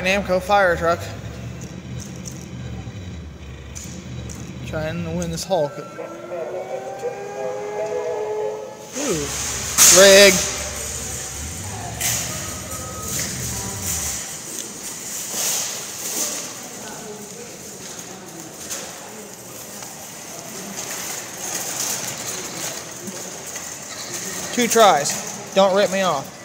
A Namco fire truck. Trying to win this Hulk. Ooh. Rig. Two tries. Don't rip me off.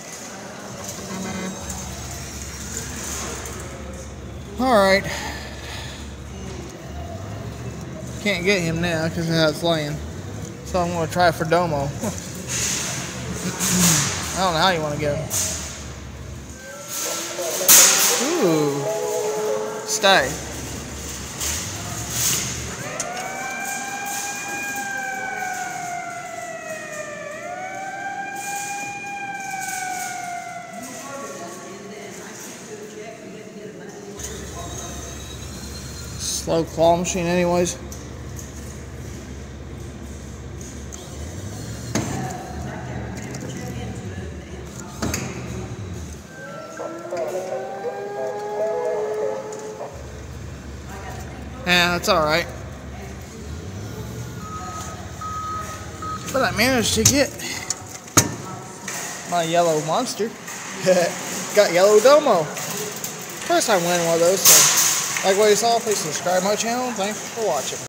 Alright. Can't get him now because of how it's laying. So I'm going to try for Domo. I don't know how you want to get him. Ooh. Stay. Slow claw machine anyways. Yeah, that's alright. But I managed to get my yellow monster. Got yellow domo. First time winning one of those, so like what you saw, please subscribe my channel. Thanks for watching.